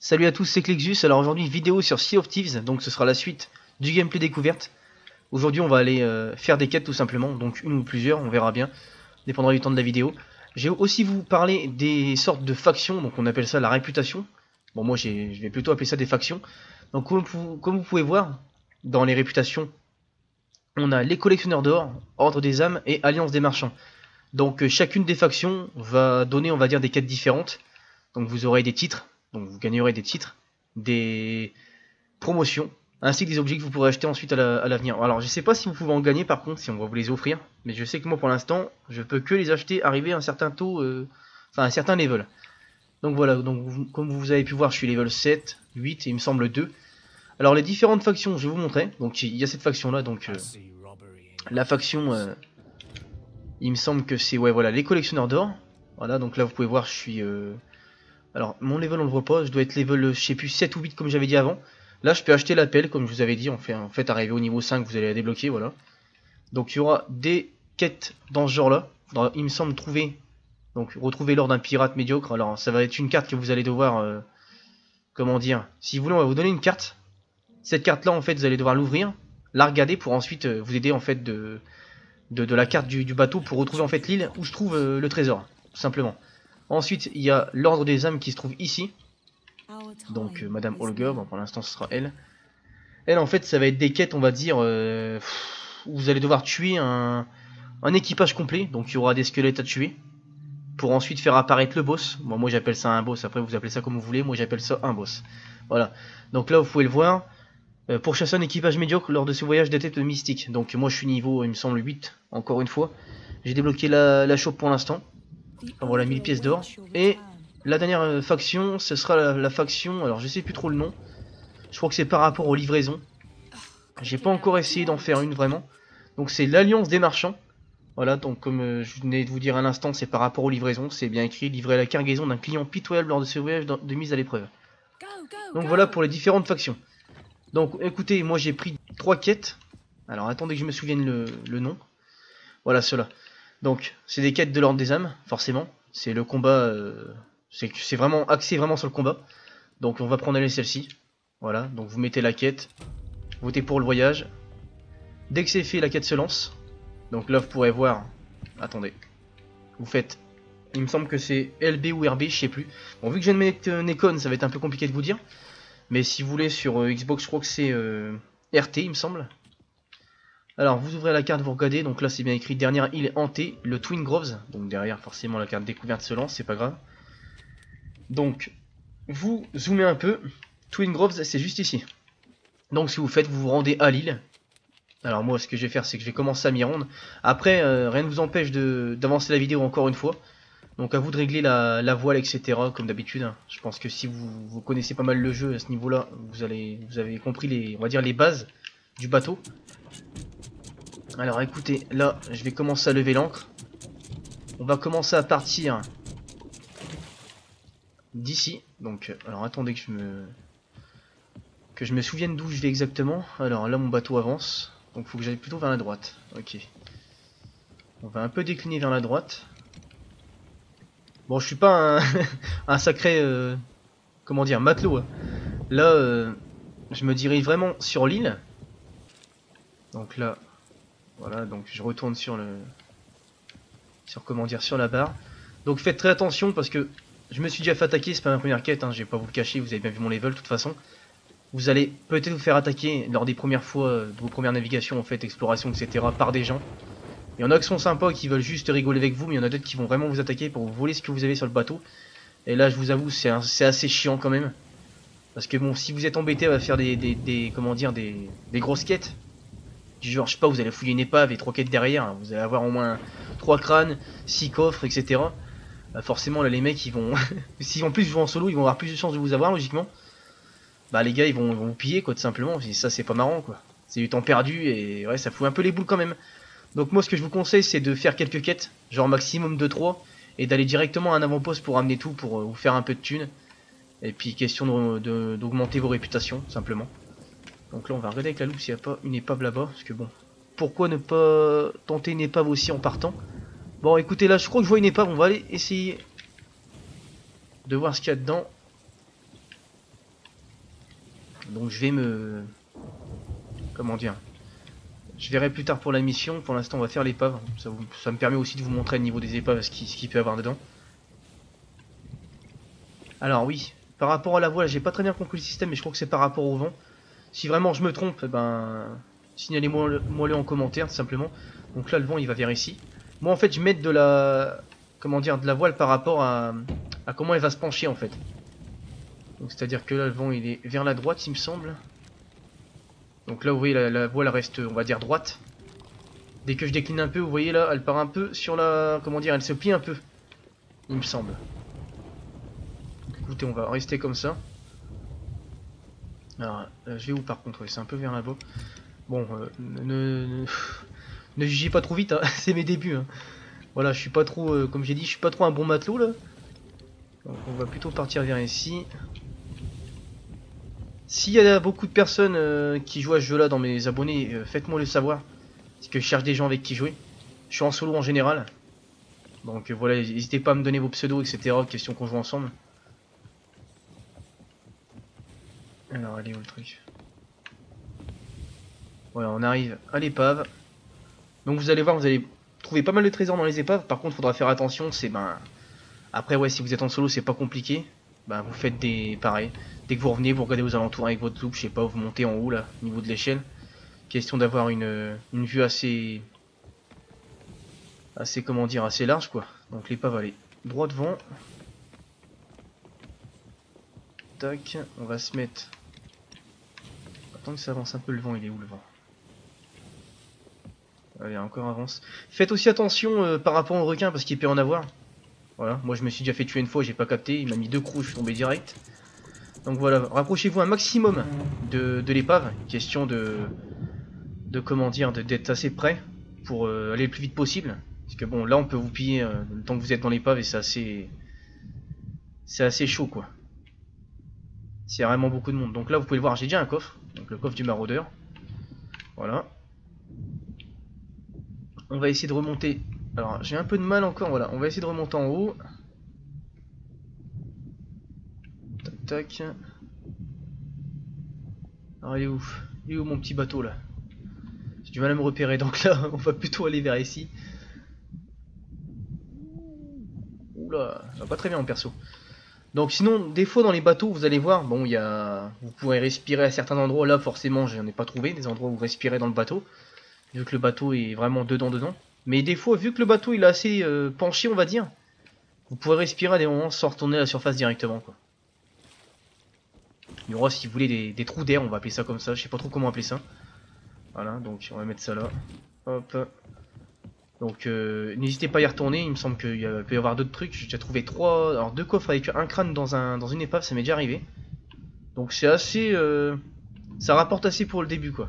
Salut à tous, c'est Clexus. Alors aujourd'hui, vidéo sur Sea of Thieves, donc ce sera la suite du gameplay découverte. Aujourd'hui, on va aller euh, faire des quêtes tout simplement, donc une ou plusieurs, on verra bien. Dépendra du temps de la vidéo. J'ai aussi vous parler des sortes de factions, donc on appelle ça la réputation. Bon, moi je vais plutôt appeler ça des factions. Donc comme vous, pouvez voir, dans les réputations, on a les collectionneurs d'or, Ordre des âmes et Alliance des marchands. Donc euh, chacune des factions va donner, on va dire, des quêtes différentes. Donc vous aurez des titres, donc vous gagnerez des titres, des promotions, ainsi que des objets que vous pourrez acheter ensuite à l'avenir. Alors je sais pas si vous pouvez en gagner par contre, si on va vous les offrir, mais je sais que moi pour l'instant, je peux que les acheter arriver à un certain taux, euh, un certain level. Donc voilà, donc comme vous avez pu voir, je suis level 7, 8 et il me semble 2. Alors les différentes factions, je vais vous montrer. Donc il y a cette faction là, donc euh, la faction, euh, il me semble que c'est ouais voilà les collectionneurs d'or. Voilà, donc là vous pouvez voir, je suis alors, mon level, on le voit pas. Je dois être level, je sais plus, 7 ou 8 comme j'avais dit avant. Là, je peux acheter l'appel, comme je vous avais dit. En fait, en fait, arrivé au niveau 5, vous allez la débloquer, voilà. Donc, il y aura des quêtes dans ce genre-là. Il me semble trouver, donc, retrouver l'or d'un pirate médiocre. Alors, ça va être une carte que vous allez devoir, euh, comment dire, si vous voulez, on va vous donner une carte. Cette carte-là, en fait, vous allez devoir l'ouvrir, la regarder pour ensuite euh, vous aider, en fait, de, de, la carte du, bateau pour retrouver, en fait, l'île où se trouve euh, le trésor, tout simplement. Ensuite, il y a l'ordre des âmes qui se trouve ici. Donc, Madame Holger, bon, pour l'instant, ce sera elle. Elle, en fait, ça va être des quêtes, on va dire, où vous allez devoir tuer un, équipage complet. Donc, il y aura des squelettes à tuer. Pour ensuite faire apparaître le boss. Bon, moi, j'appelle ça un boss. Après, vous appelez ça comme vous voulez. Moi, j'appelle ça un boss. Voilà. Donc là, vous pouvez le voir. Euh, pour chasser un équipage médiocre lors de ce voyage de tête mystique. Donc, moi, je suis niveau, il me semble, 8, encore une fois. J'ai débloqué la, la chope pour l'instant. Voilà, 1000 pièces d'or. Et la dernière euh, faction, ce sera la, faction, alors je sais plus trop le nom. Je crois que c'est par rapport aux livraisons. J'ai pas encore essayé d'en faire une vraiment. Donc c'est l'Alliance des Marchands. Voilà, donc comme euh, je venais de vous dire à l'instant, c'est par rapport aux livraisons. C'est bien écrit, livrer la cargaison d'un client pitoyable lors de ce voyage de mise à l'épreuve. Donc voilà pour les différentes factions. Donc écoutez, moi j'ai pris trois quêtes. Alors attendez que je me souvienne le, nom. Voilà cela. Donc, c'est des quêtes de l'ordre des âmes, forcément. C'est le combat, euh, c'est vraiment axé vraiment sur le combat. Donc, on va prendre celle-ci. Voilà, donc vous mettez la quête, votez pour le voyage. Dès que c'est fait, la quête se lance. Donc là, vous pourrez voir. Attendez. Vous faites. Il me semble que c'est LB ou RB, je sais plus. Bon, vu que je viens de mettre euh, Nekon, ça va être un peu compliqué de vous dire. Mais si vous voulez, sur euh, Xbox, je crois que c'est RT, il me semble. Alors, vous ouvrez la carte, vous regardez, donc là c'est bien écrit dernière île hantée, le Twin Groves, donc derrière forcément la carte découverte se lance, c'est pas grave. Donc, vous zoomez un peu, Twin Groves c'est juste ici. Donc si vous faites, vous vous rendez à l'île. Alors moi ce que je vais faire c'est que je vais commencer à m'y rendre. Après, euh, rien ne vous empêche d'avancer la vidéo encore une fois. Donc à vous de régler la, voile, etc. Comme d'habitude. Je pense que si vous, connaissez pas mal le jeu à ce niveau-là, vous vous avez compris les, on va dire les bases du bateau. Alors écoutez, là, je vais commencer à lever l'encre. On va commencer à partir d'ici. Donc, alors attendez que je me que je me souvienne d'où je vais exactement. Alors là, mon bateau avance. Donc, faut que j'aille plutôt vers la droite. Ok. On va un peu décliner vers la droite. Bon, je suis pas un, sacré, euh, comment dire, matelot. Hein. Là, euh, je me dirige vraiment sur l'île. Donc là, voilà, donc je retourne sur le... Sur comment dire, sur la barre. Donc faites très attention parce que je me suis déjà fait attaquer, c'est pas ma première quête, hein, je vais pas vous le cacher, vous avez bien vu mon level de toute façon. Vous allez peut-être vous faire attaquer lors des premières fois, euh, de vos premières navigations en fait, exploration, etc. par des gens. Il y en a qui sont sympas, qui veulent juste rigoler avec vous, mais il y en a d'autres qui vont vraiment vous attaquer pour vous voler ce que vous avez sur le bateau. Et là, je vous avoue, c'est assez chiant quand même. Parce que bon, si vous êtes embêté à faire des, comment dire, des, des grosses quêtes, du genre, je sais pas, vous allez fouiller une épave et trois quêtes derrière, hein. vous allez avoir au moins trois crânes, six coffres, etc. Bah forcément, là, les mecs, ils vont... si en plus je joue en solo, ils vont avoir plus de chances de vous avoir, logiquement. Bah les gars, ils vont, vous piller, quoi, tout simplement. Ça, c'est pas marrant, quoi. C'est du temps perdu et ouais, ça fout un peu les boules quand même. Donc moi, ce que je vous conseille, c'est de faire quelques quêtes, genre maximum de 3, et d'aller directement à un avant-poste pour amener tout, pour euh, vous faire un peu de thunes. Et puis, question d'augmenter vos réputations, simplement. Donc là, on va regarder avec la loupe s'il n'y a pas une épave là-bas. Parce que bon, pourquoi ne pas tenter une épave aussi en partant? Bon, écoutez, là, je crois que je vois une épave. On va aller essayer de voir ce qu'il y a dedans. Donc je vais me... Comment dire Je verrai plus tard pour la mission. Pour l'instant, on va faire l'épave. Ça, me permet aussi de vous montrer au niveau des épaves ce qu'il qui peut y avoir dedans. Alors oui, par rapport à la voile, j'ai pas très bien compris le système, mais je crois que c'est par rapport au vent. Si vraiment je me trompe, eh ben signalez-moi le en commentaire, tout simplement. Donc là, le vent, il va vers ici. Moi, en fait, je mets de la... Comment dire De la voile par rapport à, à comment elle va se pencher, en fait. Donc c'est-à-dire que là, le vent, il est vers la droite, il me semble. Donc là, vous voyez, la, la voile reste, on va dire, droite. Dès que je décline un peu, vous voyez là, elle part un peu sur la... Comment dire Elle se plie un peu. Il me semble écoutez, on va rester comme ça. Alors, euh, je vais où par contre C'est un peu vers là-bas. Bon, euh, ne, ne, jugez pas trop vite, hein. c'est mes débuts. Hein. Voilà, je suis pas trop, euh, comme j'ai dit, je suis pas trop un bon matelot là. On va plutôt partir vers ici. S'il y a beaucoup de personnes qui jouent à ce jeu là dans mes abonnés, faites-moi le savoir. Parce que je cherche des gens avec qui jouer. Je suis en solo en général. Donc voilà, n'hésitez pas à me donner vos pseudos, etc. Question qu'on joue ensemble. Alors, est où le truc? Voilà, on arrive à l'épave. Donc vous allez voir, vous allez trouver pas mal de trésors dans les épaves. Par contre, faudra faire attention, c'est ben... Après, ouais, si vous êtes en solo, c'est pas compliqué. Ben, vous faites des... Pareil. Dès que vous revenez, vous regardez aux alentours avec votre loupe, je sais pas, vous montez en haut, là, au niveau de l'échelle. Question d'avoir une, une vue assez... Assez, comment dire, assez large, quoi. Donc l'épave, est droit devant. Tac, on va se mettre que ça avance un peu le vent, il est où le vent? Allez, encore avance. Faites aussi attention euh, par rapport au requin parce qu'il peut en avoir. Voilà, moi je me suis déjà fait tuer une fois, j'ai pas capté, il m'a mis deux coups, je suis tombé direct. Donc voilà, rapprochez-vous un maximum de, l'épave, question de, de comment dire, d'être assez près pour euh, aller le plus vite possible. Parce que bon, là on peut vous piller euh, temps que vous êtes dans l'épave et c'est assez, c'est assez chaud quoi. C'est vraiment beaucoup de monde. Donc là vous pouvez le voir, j'ai déjà un coffre. Donc le coffre du maraudeur. Voilà. On va essayer de remonter. Alors j'ai un peu de mal encore, voilà. On va essayer de remonter en haut. Tac tac. Alors il est où? Il est où mon petit bateau là? J'ai du mal à me repérer, donc là on va plutôt aller vers ici. Oula, ça va pas très bien en perso. Donc sinon, des fois dans les bateaux, vous allez voir, bon, il y a, vous pouvez respirer à certains endroits. Là, forcément, je n'en ai pas trouvé des endroits où vous respirez dans le bateau, vu que le bateau est vraiment dedans dedans. Mais des fois, vu que le bateau il est assez euh, penché, on va dire, vous pourrez respirer à des moments sans retourner à la surface directement, quoi. Il y aura, si vous voulez, des, trous d'air, on va appeler ça comme ça. Je sais pas trop comment appeler ça. Voilà, donc on va mettre ça là. Hop. Donc euh, n'hésitez pas à y retourner, il me semble qu'il peut y avoir d'autres trucs. J'ai déjà trouvé trois, alors deux coffres avec un crâne dans, un, dans une épave, ça m'est déjà arrivé. Donc c'est assez... Euh, ça rapporte assez pour le début quoi.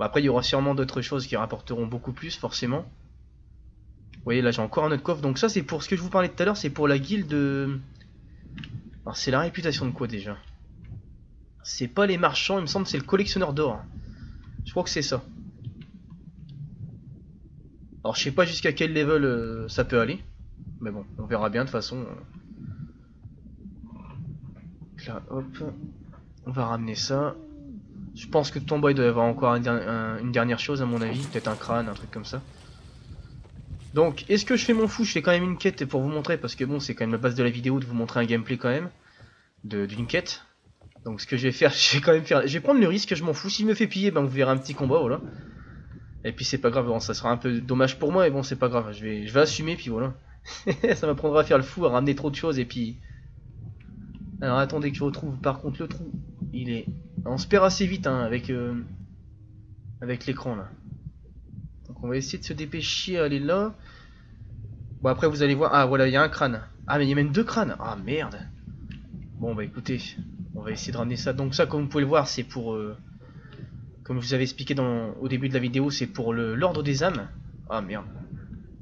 après il y aura sûrement d'autres choses qui rapporteront beaucoup plus forcément. Vous voyez là j'ai encore un autre coffre. Donc ça c'est pour ce que je vous parlais tout à l'heure, c'est pour la guilde... De... Alors c'est la réputation de quoi déjà? C'est pas les marchands, il me semble c'est le collectionneur d'or. Je crois que c'est ça. Alors je sais pas jusqu'à quel level euh, ça peut aller. Mais bon, on verra bien de toute façon. Là, hop. On va ramener ça. Je pense que ton boy doit y avoir encore une dernière chose à mon avis. Peut-être un crâne, un truc comme ça. Donc, est-ce que je fais mon fou? Je fais quand même une quête pour vous montrer, parce que bon, c'est quand même la base de la vidéo de vous montrer un gameplay quand même, d'une quête. Donc ce que je vais faire, je vais quand même faire, je vais prendre le risque, je m'en fous. Si je me fais piller, ben vous verrez un petit combat, voilà. Et puis c'est pas grave, ça sera un peu dommage pour moi, mais bon, c'est pas grave, je vais, je vais assumer, puis voilà. ça m'apprendra à faire le fou, à ramener trop de choses, et puis... Alors attendez que je retrouve par contre le trou. Il est... On se perd assez vite, hein. Euh, avec l'écran, là. On va essayer de se dépêcher aller là. Bon, après vous allez voir... Ah, voilà, il y a un crâne. Ah, mais il y a même deux crânes. Ah, merde. Bon, bah écoutez, on va essayer de ramener ça. Donc ça, comme vous pouvez le voir, c'est pour... Euh, comme je vous avais expliqué au début de la vidéo, c'est pour l'ordre des âmes. Ah merde.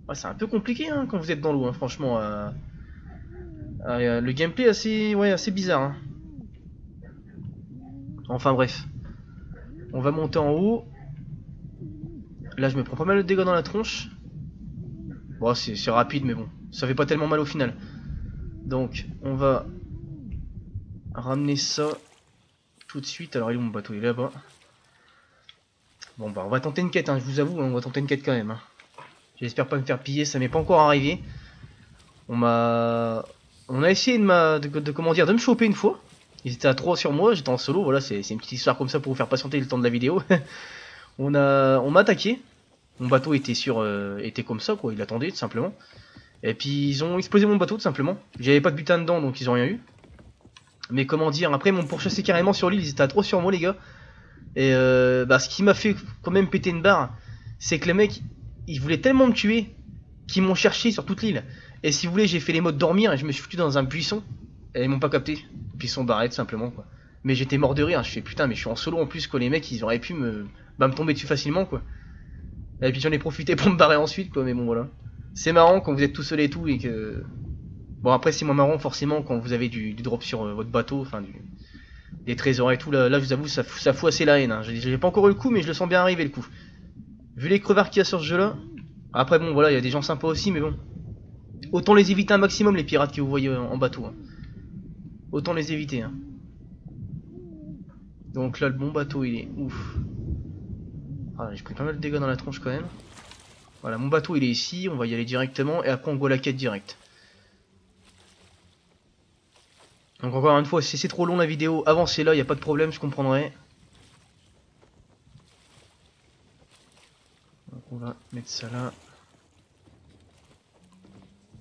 Ah, c'est un peu compliqué hein, quand vous êtes dans l'eau, hein, franchement. Euh, euh, le gameplay est assez, ouais, assez bizarre. Hein. Enfin bref. On va monter en haut. Là, je me prends pas mal de dégâts dans la tronche. Bon, c'est rapide, mais bon, ça fait pas tellement mal au final. Donc, on va ramener ça tout de suite. Alors, il est où mon bateau? Il est là-bas. Bon, bah, on va tenter une quête, hein, je vous avoue, on va tenter une quête quand même. Hein. J'espère pas me faire piller, ça m'est pas encore arrivé. On m'a... On a essayé de, de, comment dire, de me choper une fois. Ils étaient à 3 sur moi, j'étais en solo, voilà, c'est une petite histoire comme ça pour vous faire patienter le temps de la vidéo. on a, on m'a attaqué. Mon bateau était sur, euh, était comme ça, quoi, il attendait tout simplement. Et puis ils ont explosé mon bateau tout simplement. J'avais pas de butin dedans, donc ils ont rien eu. Mais comment dire, après ils m'ont pourchassé carrément sur l'île, ils étaient à 3 sur moi les gars. Et euh, bah, ce qui m'a fait quand même péter une barre, c'est que les mecs, ils voulaient tellement me tuer qu'ils m'ont cherché sur toute l'île. Et si vous voulez, j'ai fait les modes dormir et je me suis foutu dans un buisson. Et ils m'ont pas capté. Puis ils sont barrés tout simplement quoi. Mais j'étais mort de rire, je fais putain mais je suis en solo en plus quoi les mecs ils auraient pu me, bah, me tomber dessus facilement quoi. Et puis j'en ai profité pour me barrer ensuite quoi mais bon voilà. C'est marrant quand vous êtes tout seul et tout et que... Bon après c'est moins marrant forcément quand vous avez du, drop sur euh, votre bateau, enfin du, des trésors et tout, là, là je vous avoue, ça, ça fout assez la haine. Hein. J'ai pas encore eu le coup, mais je le sens bien arriver le coup. Vu les crevards qu'il y a sur ce jeu là. Après bon, voilà, il y a des gens sympas aussi, mais bon. Autant les éviter un maximum, les pirates que vous voyez en, bateau. Hein. Autant les éviter. Hein. Donc là, le bon bateau, il est ouf. Ah, j'ai pris pas mal de dégâts dans la tronche quand même. Voilà, mon bateau, il est ici, on va y aller directement, et après on voit la quête directe. Donc encore une fois, si c'est trop long la vidéo, avancez là, il n'y a pas de problème, je comprendrai. Donc on va mettre ça là.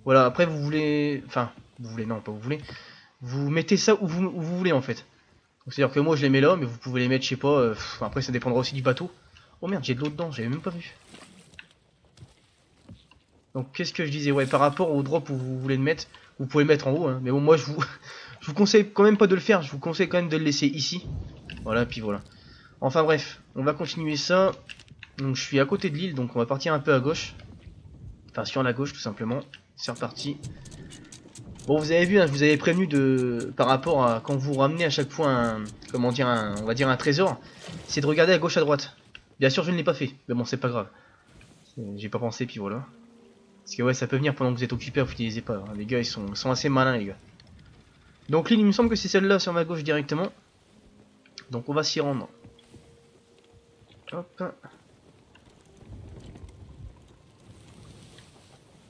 Voilà, après vous voulez... Enfin, vous voulez, non, pas vous voulez. Vous mettez ça où vous, voulez en fait. C'est-à-dire que moi je les mets là, mais vous pouvez les mettre, je sais pas, euh, après ça dépendra aussi du bateau. Oh merde, j'ai de l'eau dedans, j'avais même pas vu. Donc qu'est-ce que je disais? Ouais, par rapport au drop où vous voulez le mettre, vous pouvez le mettre en haut, hein. mais bon, moi je vous... Je vous conseille quand même pas de le faire, je vous conseille quand même de le laisser ici. Voilà, puis voilà. Enfin bref, on va continuer ça. Donc je suis à côté de l'île, donc on va partir un peu à gauche. Enfin sur la gauche tout simplement. C'est reparti. Bon vous avez vu, hein, je vous avais prévenu de par rapport à quand vous ramenez à chaque fois un comment dire un, on va dire un trésor, c'est de regarder à gauche à droite. Bien sûr je ne l'ai pas fait, mais bon c'est pas grave. J'ai pas pensé puis voilà. Parce que ouais ça peut venir pendant que vous êtes occupé, vous n'utilisez pas. Hein. Les gars ils sont, ils sont assez malins les gars. Donc l'île, il me semble que c'est celle-là sur ma gauche directement. Donc on va s'y rendre. Hop.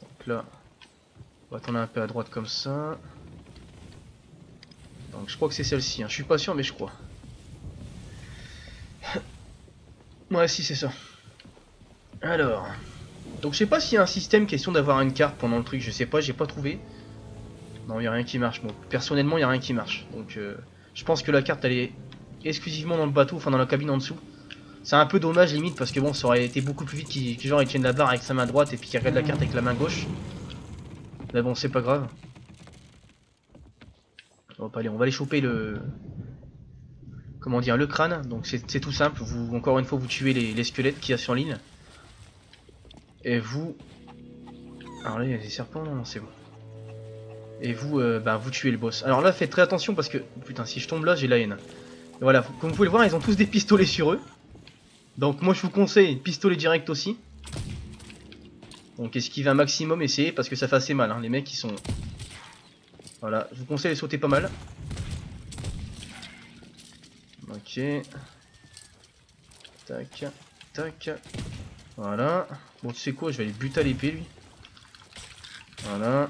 Donc là, on va tourner un peu à droite comme ça. Donc je crois que c'est celle-ci. Hein. Je suis pas sûr, mais je crois. Ouais, si c'est ça. Alors. Donc je sais pas s'il y a un système question d'avoir une carte pendant le truc. Je sais pas, j'ai pas trouvé. Non, il a rien qui marche. Bon, personnellement, il a rien qui marche. Donc, euh, je pense que la carte, elle est exclusivement dans le bateau, enfin dans la cabine en dessous. C'est un peu dommage, limite, parce que bon, ça aurait été beaucoup plus vite qu'il genre tienne la barre avec sa main droite et puis qu'il regarde la carte avec la main gauche. Mais bon, c'est pas grave. On va, aller, on va aller choper le... Comment dire, le crâne. Donc c'est tout simple. Vous, encore une fois, vous tuez les, squelettes qu'il y a sur l'île. Et vous... Alors là, il y a des serpents Non, non c'est bon. Et vous, euh, bah, vous tuez le boss. Alors là, faites très attention parce que, putain, si je tombe là, j'ai la haine. Voilà, comme vous pouvez le voir, ils ont tous des pistolets sur eux. Donc moi, je vous conseille pistolet direct aussi. Donc esquiver un maximum, essayez, parce que ça fait assez mal. Hein. Les mecs, ils sont... Voilà, je vous conseille de sauter pas mal. Ok. Tac, tac. Voilà. Bon, tu sais quoi, je vais aller buter à l'épée, lui. Voilà.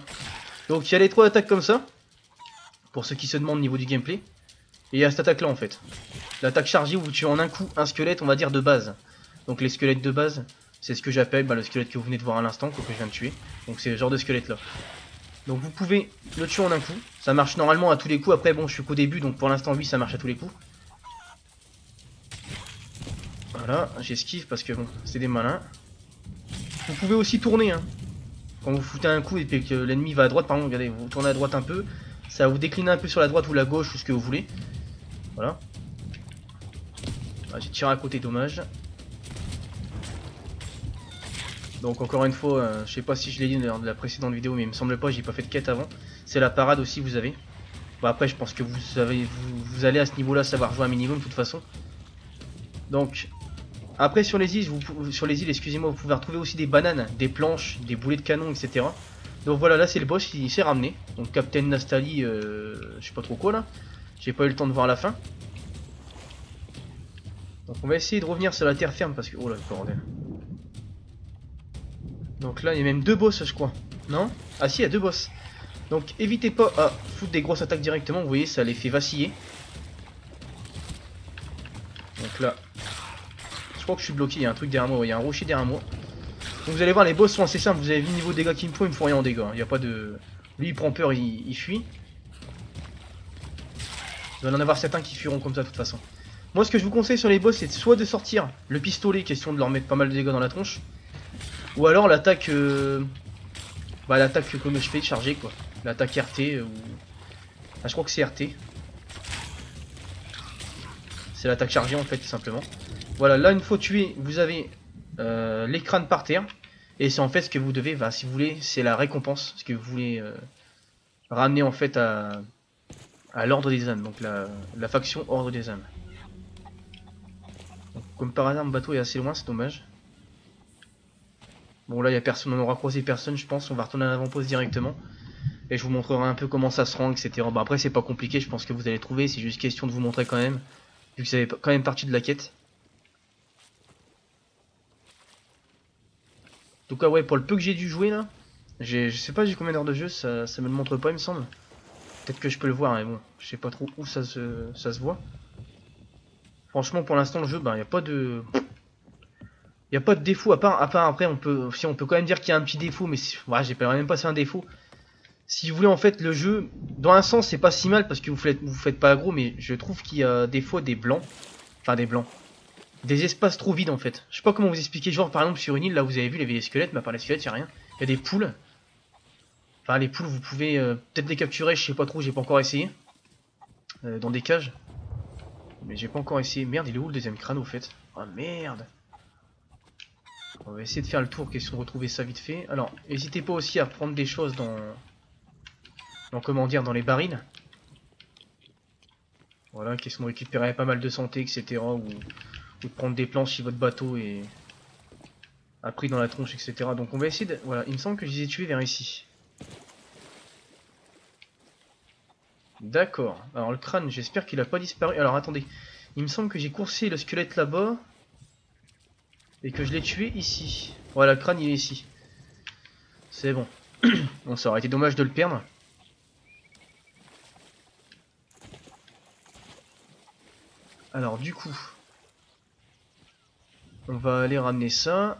Donc il y a les trois attaques comme ça. Pour ceux qui se demandent au niveau du gameplay. Et il y a cette attaque là en fait. L'attaque chargée où vous tuez en un coup un squelette on va dire de base. Donc les squelettes de base, c'est ce que j'appelle bah, le squelette que vous venez de voir à l'instant, que je viens de tuer. Donc c'est ce genre de squelette là. Donc vous pouvez le tuer en un coup. Ça marche normalement à tous les coups. Après bon je suis qu'au début donc pour l'instant oui ça marche à tous les coups. Voilà, j'esquive parce que bon, c'est des malins. Vous pouvez aussi tourner hein. Quand vous foutez un coup et que l'ennemi va à droite, par exemple, regardez, vous tournez à droite un peu, ça vous décliner un peu sur la droite ou la gauche ou ce que vous voulez. Voilà. Ah, J'ai tiré à côté, dommage. Donc encore une fois, euh, je sais pas si je l'ai dit de la précédente vidéo, mais il me semble pas, j'ai pas fait de quête avant. C'est la parade aussi, vous avez. Bon après, je pense que vous, savez, vous, allez à ce niveau-là savoir jouer un minimum de toute façon. Donc, après sur les îles, vous, sur les îles, excusez-moi, vous pouvez retrouver aussi des bananes, des planches, des boulets de canon, etc. Donc voilà, là c'est le boss, il s'est ramené. Donc Captain Nastali, euh, je sais pas trop quoi là. J'ai pas eu le temps de voir la fin. Donc on va essayer de revenir sur la terre ferme parce que... Oh là, le bordel. Donc là, il y a même deux boss, je crois. Non? Ah si, il y a deux boss. Donc évitez pas à foutre des grosses attaques directement. Vous voyez, ça les fait vaciller. Donc là, je crois que je suis bloqué. Il y a un truc derrière moi. Il y a un rocher derrière moi. Donc vous allez voir, les boss sont assez simples. Vous avez vu le niveau dégâts qu'il me faut. Il me faut rien en dégâts. Il n'y a pas de... Lui, il prend peur, il, fuit. Il va en avoir certains qui fuiront comme ça de toute façon. Moi, ce que je vous conseille sur les boss, c'est soit de sortir le pistolet, question de leur mettre pas mal de dégâts dans la tronche. Ou alors l'attaque... Euh, bah l'attaque comme je fais, charger quoi. L'attaque RT euh, ou... Ah, je crois que c'est RT. C'est l'attaque chargée en fait, tout simplement. Voilà, là une fois tué, vous avez euh, l'écran par terre. Et c'est en fait ce que vous devez, bah, si vous voulez, c'est la récompense. Ce que vous voulez euh, ramener en fait à, l'ordre des âmes. Donc la, faction ordre des âmes. comme par hasard, mon bateau est assez loin, c'est dommage. Bon là il y a personne, on aura croisé personne je pense, on va retourner à l'avant-poste directement. Et je vous montrerai un peu comment ça se rend, etc. Bon après c'est pas compliqué, je pense que vous allez trouver, c'est juste question de vous montrer quand même. Vu que ça fait quand même partie de la quête. En tout cas ouais pour le peu que j'ai dû jouer là, je sais pas j'ai combien d'heures de jeu, ça, ça me le montre pas il me semble. Peut-être que je peux le voir mais bon, je sais pas trop où ça se, voit. Franchement pour l'instant le jeu, ben il a pas de... Il a pas de défaut, à part, à part après, on peut, si on peut quand même dire qu'il y a un petit défaut, mais ouais, j'ai même pas c'est un défaut. Si vous voulez, en fait, le jeu, dans un sens, c'est pas si mal parce que vous faites, vous faites pas aggro, mais je trouve qu'il y a des fois des blancs, enfin des blancs, des espaces trop vides en fait. Je sais pas comment vous expliquer, genre par exemple sur une île, là vous avez vu les squelettes, mais par les squelettes, il a rien. Il y a des poules. Enfin, les poules, vous pouvez euh, peut-être les capturer, je sais pas trop, j'ai pas encore essayé. Euh, dans des cages. Mais j'ai pas encore essayé. Merde, il est où le deuxième crâne au fait? Oh merde on va essayer de faire le tour, question de retrouver ça vite fait. Alors, n'hésitez pas aussi à prendre des choses dans... Dans, comment dire, dans les barils. Voilà, question de récupérer pas mal de santé, etc. Ou, prendre des planches si votre bateau est... a pris dans la tronche, etc. Donc on va essayer de... Voilà, il me semble que je les ai tués vers ici. D'accord. Alors le crâne, j'espère qu'il a pas disparu. Alors attendez. Il me semble que j'ai coursé le squelette là-bas. Et que je l'ai tué ici. Voilà, le crâne il est ici. C'est bon. bon, ça aurait été dommage de le perdre. Alors du coup, on va aller ramener ça.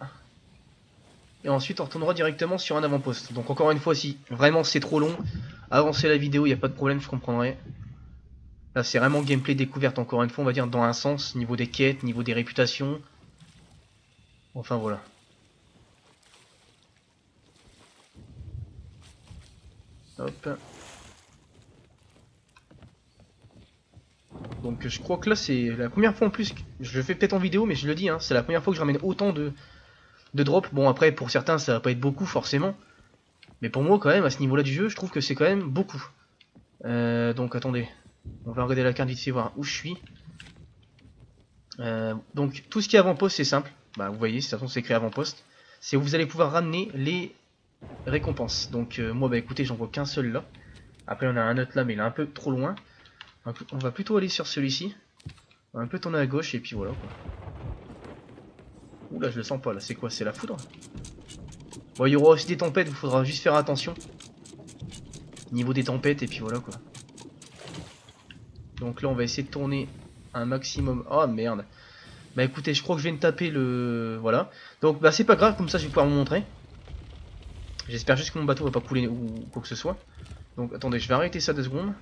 Et ensuite on retournera directement sur un avant-poste. Donc encore une fois, si vraiment c'est trop long, avancez la vidéo, il n'y a pas de problème, je comprendrai. Là c'est vraiment gameplay découverte, encore une fois, on va dire dans un sens, niveau des quêtes, niveau des réputations. Enfin voilà. Hop. Donc je crois que là c'est la première fois en plus, je le fais peut-être en vidéo mais je le dis, hein, c'est la première fois que je ramène autant de, de drops. Bon après pour certains ça va pas être beaucoup forcément. Mais pour moi quand même à ce niveau là du jeu je trouve que c'est quand même beaucoup. Euh, donc attendez, on va regarder la carte vite voir où je suis. Euh, donc tout ce qui est avant-poste c'est simple bah, vous voyez, de toute façon c'est écrit avant-poste, c'est où vous allez pouvoir ramener les récompenses. Donc euh, moi bah écoutez j'en vois qu'un seul là. Après on a un autre là mais il est un peu trop loin. On va plutôt aller sur celui-ci. On va un peu tourner à gauche et puis voilà quoi. Oula je le sens pas là, c'est quoi? C'est la foudre? Bon il y aura aussi des tempêtes, il faudra juste faire attention. Niveau des tempêtes et puis voilà quoi. Donc là on va essayer de tourner un maximum. Oh merde bah écoutez, je crois que je viens de taper le... Voilà. Donc bah c'est pas grave, comme ça je vais pouvoir vous montrer. J'espère juste que mon bateau va pas couler ou quoi que ce soit. Donc attendez, je vais arrêter ça deux secondes.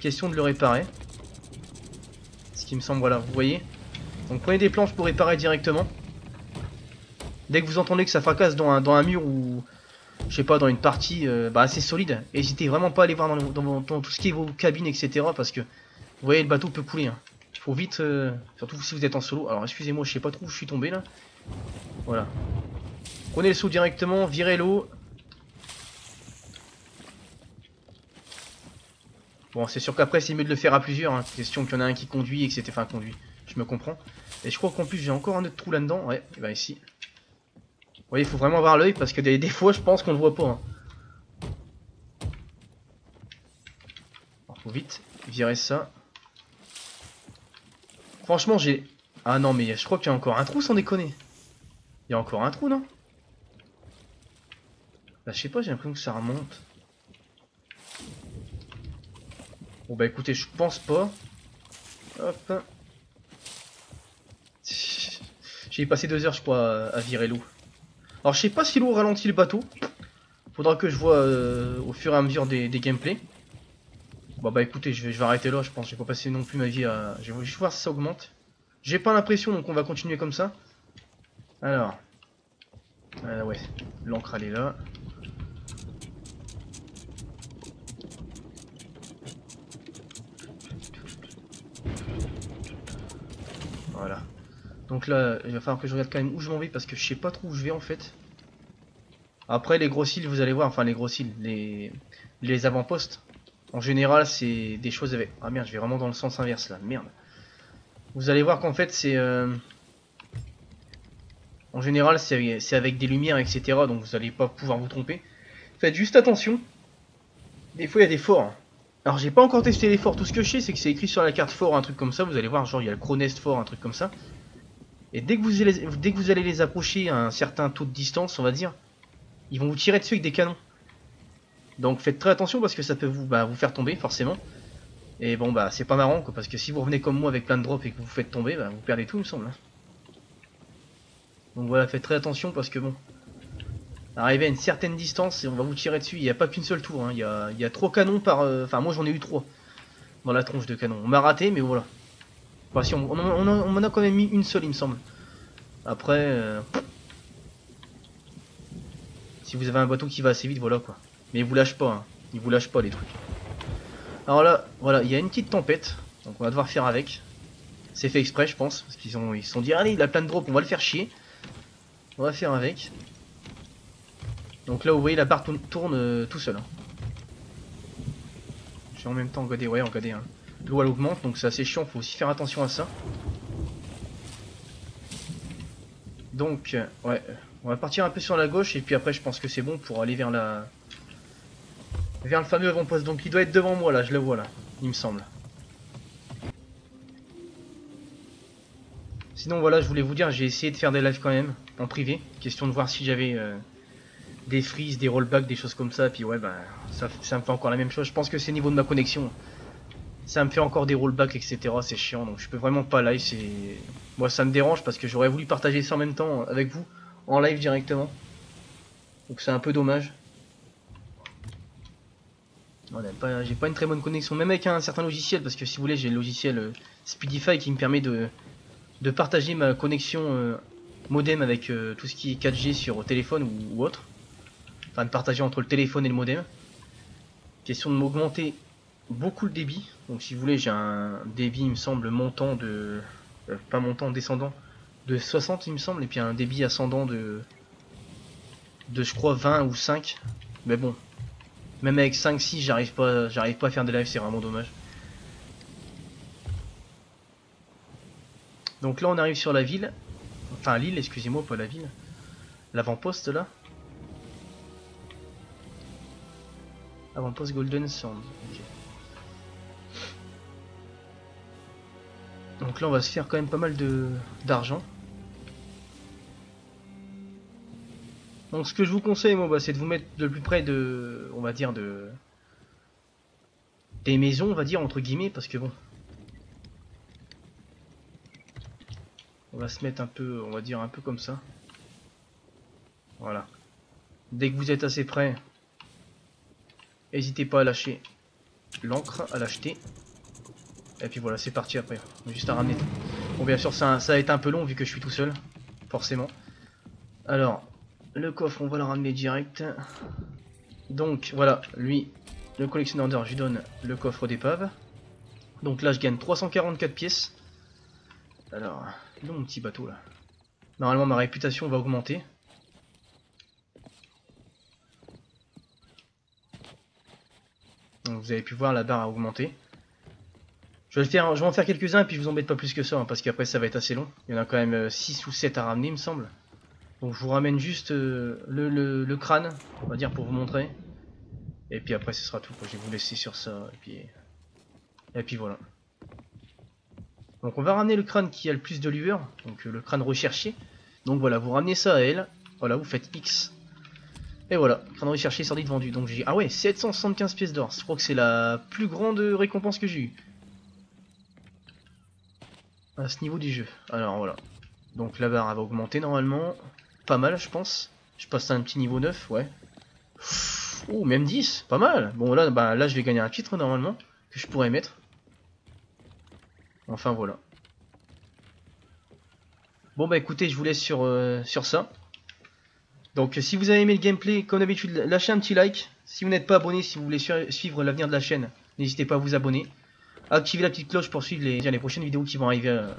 Question de le réparer. Ce qui me semble, voilà, vous voyez. Donc prenez des planches pour réparer directement. Dès que vous entendez que ça fracasse dans un, dans un mur ou... Je sais pas, dans une partie euh, bah, assez solide, n'hésitez vraiment pas à aller voir dans, tout ce qui est vos cabines, etc. Parce que, vous voyez, le bateau peut couler. Hein. Faut vite, euh, surtout si vous êtes en solo. Alors excusez-moi, je sais pas trop où je suis tombé là. Voilà. Prenez le saut directement, virez l'eau. Bon, c'est sûr qu'après c'est mieux de le faire à plusieurs. Hein. Question qu'il y en a un qui conduit et que c'était... Enfin, conduit. Je me comprends. Et je crois qu'en plus j'ai encore un autre trou là-dedans. Ouais, et bah ici. Vous voyez, il faut vraiment avoir l'œil parce que des, fois je pense qu'on le voit pas. Hein. faut vite virer ça. Franchement j'ai... Ah non mais je crois qu'il y a encore un trou sans déconner. Il y a encore un trou non? Bah je sais pas, j'ai l'impression que ça remonte. Bon bah écoutez, je pense pas. Hop. J'ai passé deux heures je crois à virer l'eau. Alors je sais pas si l'eau ralentit le bateau. Faudra que je vois euh, au fur et à mesure des, des gameplays. Bon bah écoutez, je vais, je vais arrêter là, je pense. Je vais pas passer non plus ma vie à... Je vais voir si ça augmente. J'ai pas l'impression, donc on va continuer comme ça. Alors. Euh, ouais, l'encre elle est là. Donc là, il va falloir que je regarde quand même où je m'en vais parce que je sais pas trop où je vais en fait. Après les gros cils, vous allez voir, enfin les gros cils, les, les avant-postes. En général, c'est des choses avec... Ah merde, je vais vraiment dans le sens inverse là, merde. Vous allez voir qu'en fait c'est... Euh, en général, c'est avec des lumières, etc. Donc vous n'allez pas pouvoir vous tromper. Faites juste attention. Des fois, il y a des forts. Alors, j'ai pas encore testé les forts. Tout ce que je sais, c'est que c'est écrit sur la carte fort, un truc comme ça. Vous allez voir, genre, il y a le Cronest fort, un truc comme ça. Et dès que, vous allez, les approcher à un certain taux de distance, on va dire, ils vont vous tirer dessus avec des canons. Donc faites très attention parce que ça peut vous, bah, vous faire tomber forcément. Et bon bah c'est pas marrant quoi, parce que si vous revenez comme moi avec plein de drops et que vous vous faites tomber, bah, vous perdez tout il me semble. Hein. Donc voilà, faites très attention parce que bon, arriver à une certaine distance et on va vous tirer dessus. Il n'y a pas qu'une seule tour, hein. il, y a, il, trois canons par... Euh, enfin moi j'en ai eu trois dans la tronche de canon. On m'a raté mais voilà. Si on, on, m'en a quand même mis une seule il me semble. Après... Euh, si vous avez un bateau qui va assez vite, voilà quoi. Mais il vous lâche pas, hein. il vous lâche pas les trucs. Alors là, voilà, il y a une petite tempête, donc on va devoir faire avec. C'est fait exprès je pense, parce qu'ils ont, ils sont dit allez il a plein de drops, on va le faire chier. On va faire avec. Donc là, vous voyez, la barre tourne, euh, tout seul. Hein. J'ai en même temps regardé, ouais, regardez. Hein. L'eau elle augmente, donc c'est assez chiant, faut aussi faire attention à ça. Donc, euh, ouais, on va partir un peu sur la gauche et puis après je pense que c'est bon pour aller vers la... Vers le fameux avant-poste. Donc il doit être devant moi là, je le vois là, il me semble. Sinon voilà, je voulais vous dire, j'ai essayé de faire des lives quand même, en privé, question de voir si j'avais euh, des freezes, des rollbacks, des choses comme ça, puis ouais, bah, ça, me fait encore la même chose. Je pense que c'est au niveau de ma connexion. Ça me fait encore des rollbacks, etc. C'est chiant, donc je peux vraiment pas live, c'est... Moi ça me dérange parce que j'aurais voulu partager ça en même temps avec vous, en live directement. Donc c'est un peu dommage. J'ai pas une très bonne connexion, même avec un certain logiciel, parce que si vous voulez, j'ai le logiciel euh, Speedify qui me permet de de partager ma connexion euh, modem avec euh, tout ce qui est 4G sur téléphone ou, autre. Enfin de partager entre le téléphone et le modem. Question de m'augmenter beaucoup le débit. Donc si vous voulez j'ai un débit il me semble montant de... Euh, pas montant, descendant de 60 il me semble. Et puis un débit ascendant de... De je crois 20 ou 5. Mais bon. Même avec 5-6 j'arrive pas, j'arrive pas à faire des lives, c'est vraiment dommage. Donc là on arrive sur la ville. Enfin l'île, excusez-moi, pas la ville. L'avant-poste là. Avant-poste Golden Sand. Donc là on va se faire quand même pas mal de d'argent. Donc ce que je vous conseille moi c'est de vous mettre de plus près de on va dire de des maisons on va dire entre guillemets parce que bon On va se mettre un peu, on va dire un peu comme ça. Voilà. Dès que vous êtes assez près, n'hésitez pas à lâcher l'encre, à l'acheter. Et puis voilà, c'est parti après. Juste à ramener. Bon, bien sûr, ça, ça a été un peu long vu que je suis tout seul. Forcément. Alors, le coffre, on va le ramener direct. Donc, voilà, lui, le collectionneur d'or, je lui donne le coffre d'épave. Donc là, je gagne 344 pièces. Alors, mon petit bateau là Normalement ma réputation va augmenter. Donc vous avez pu voir la barre a augmenté. Je vais, en faire quelques-uns et puis je vous embête pas plus que ça, hein, parce qu'après ça va être assez long. Il y en a quand même 6 ou 7 à ramener, il me semble. Donc je vous ramène juste euh, le, le, crâne, on va dire, pour vous montrer. Et puis après ce sera tout, je vais vous laisser sur ça, et puis... Et puis voilà. Donc on va ramener le crâne qui a le plus de lueur, donc euh, le crâne recherché. Donc voilà, vous ramenez ça à elle, voilà, vous faites X. Et voilà, crâne recherché, sordide vendu. Donc j'ai... Ah ouais, 775 pièces d'or, je crois que c'est la plus grande récompense que j'ai eue. À ce niveau du jeu. Alors voilà. Donc la barre va augmenter normalement. Pas mal je pense. Je passe à un petit niveau 9, ouais. Ouh, même 10, pas mal. Bon là, bah, là je vais gagner un titre normalement, que je pourrais mettre. Enfin voilà. Bon bah écoutez, je vous laisse sur, euh, sur ça. Donc si vous avez aimé le gameplay, comme d'habitude, lâchez un petit like. Si vous n'êtes pas abonné, si vous voulez suivre l'avenir de la chaîne, n'hésitez pas à vous abonner. Activez la petite cloche pour suivre les, prochaines vidéos qui vont arriver à,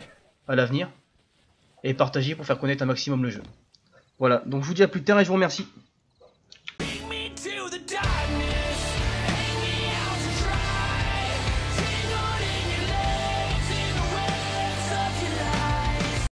à l'avenir. Et partagez pour faire connaître un maximum le jeu. Voilà, donc je vous dis à plus tard et je vous remercie.